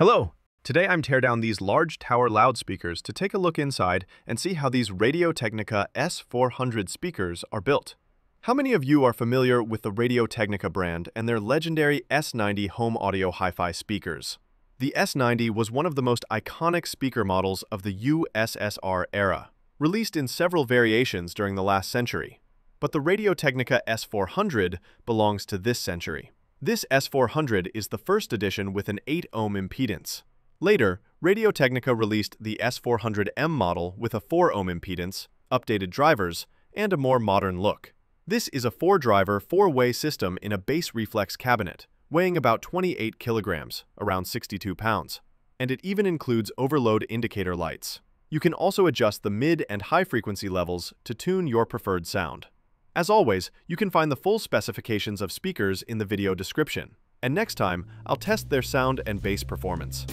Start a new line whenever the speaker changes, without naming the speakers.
Hello! Today I'm tear down these large tower loudspeakers to take a look inside and see how these Radiotehnika S400 speakers are built. How many of you are familiar with the Radiotehnika brand and their legendary S90 home audio hi-fi speakers? The S90 was one of the most iconic speaker models of the USSR era, released in several variations during the last century. But the Radiotehnika S400 belongs to this century. This S400 is the first edition with an 8-ohm impedance. Later, Radiotehnika released the S400M model with a 4-ohm impedance, updated drivers, and a more modern look. This is a four-driver, four-way system in a bass reflex cabinet, weighing about 28 kilograms, around 62 pounds, and it even includes overload indicator lights. You can also adjust the mid and high frequency levels to tune your preferred sound. As always, you can find the full specifications of speakers in the video description, and next time, I'll test their sound and bass performance.